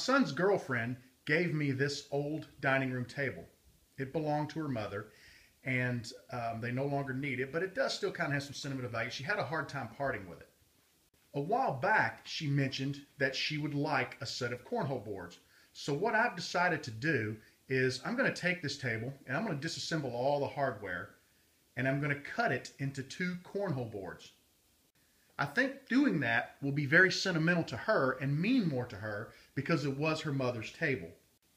My son's girlfriend gave me this old dining room table. It belonged to her mother, and um, they no longer need it, but it does still kind of have some sentimental value. She had a hard time parting with it. A while back, she mentioned that she would like a set of cornhole boards. So what I've decided to do is I'm going to take this table and I'm going to disassemble all the hardware and I'm going to cut it into two cornhole boards. I think doing that will be very sentimental to her and mean more to her because it was her mother's table.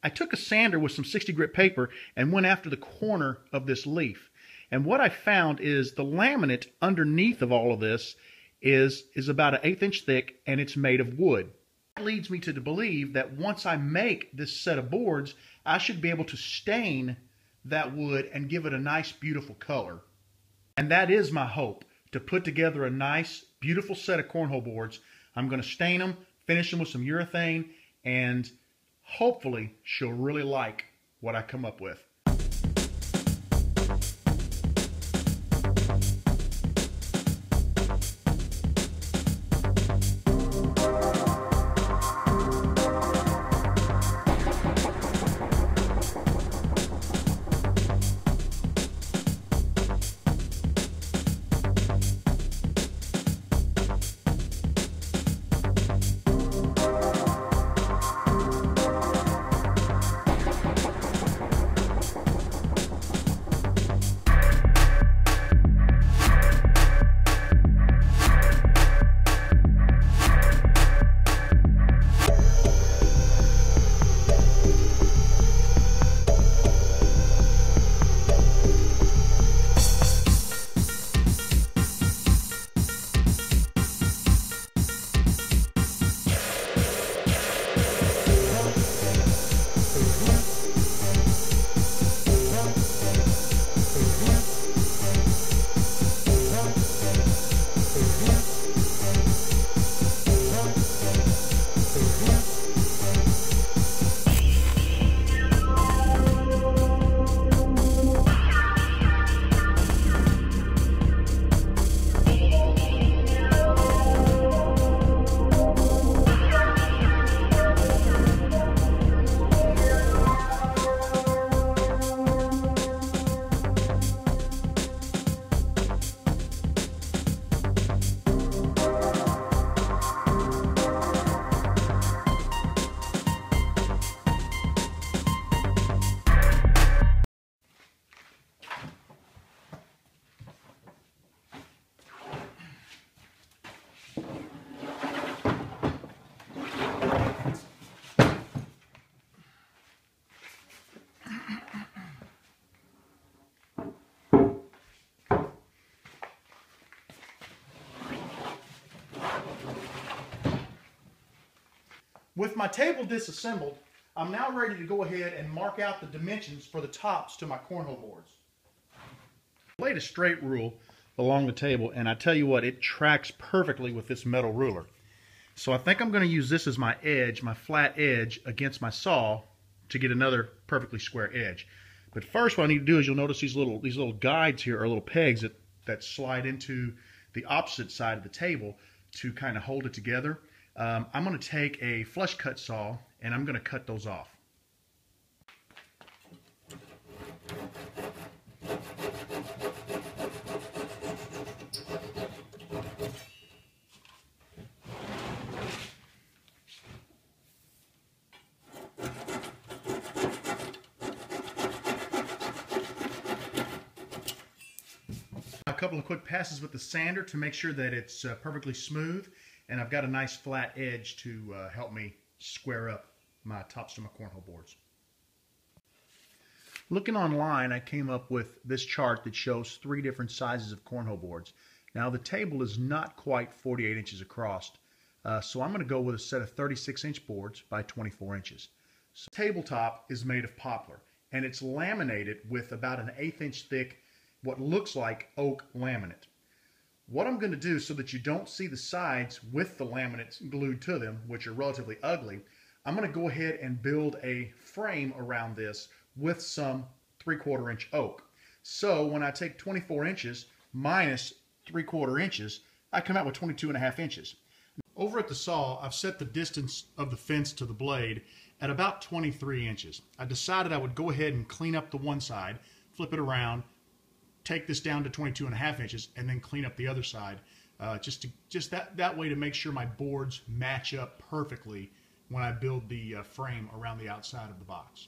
I took a sander with some 60 grit paper and went after the corner of this leaf. And what I found is the laminate underneath of all of this is, is about an eighth inch thick and it's made of wood. That leads me to believe that once I make this set of boards, I should be able to stain that wood and give it a nice, beautiful color. And that is my hope to put together a nice, beautiful set of cornhole boards. I'm going to stain them, finish them with some urethane, and hopefully she'll really like what I come up with. With my table disassembled, I'm now ready to go ahead and mark out the dimensions for the tops to my cornhole boards. I laid a straight rule along the table and I tell you what, it tracks perfectly with this metal ruler. So I think I'm going to use this as my edge, my flat edge against my saw to get another perfectly square edge. But first what I need to do is you'll notice these little these little guides here are little pegs that, that slide into the opposite side of the table to kind of hold it together. Um, I'm going to take a flush cut saw and I'm going to cut those off. A couple of quick passes with the sander to make sure that it's uh, perfectly smooth and I've got a nice flat edge to uh, help me square up my tops to my cornhole boards. Looking online, I came up with this chart that shows three different sizes of cornhole boards. Now the table is not quite 48 inches across, uh, so I'm going to go with a set of 36 inch boards by 24 inches. So tabletop is made of poplar and it's laminated with about an eighth inch thick what looks like oak laminate. What I'm going to do so that you don't see the sides with the laminates glued to them, which are relatively ugly, I'm going to go ahead and build a frame around this with some 3 quarter inch oak. So when I take 24 inches minus 3 quarter inches, I come out with 22 and a half inches. Over at the saw, I've set the distance of the fence to the blade at about 23 inches. I decided I would go ahead and clean up the one side, flip it around, take this down to 22 and a half inches, and then clean up the other side. Uh, just to just that that way to make sure my boards match up perfectly when I build the uh, frame around the outside of the box.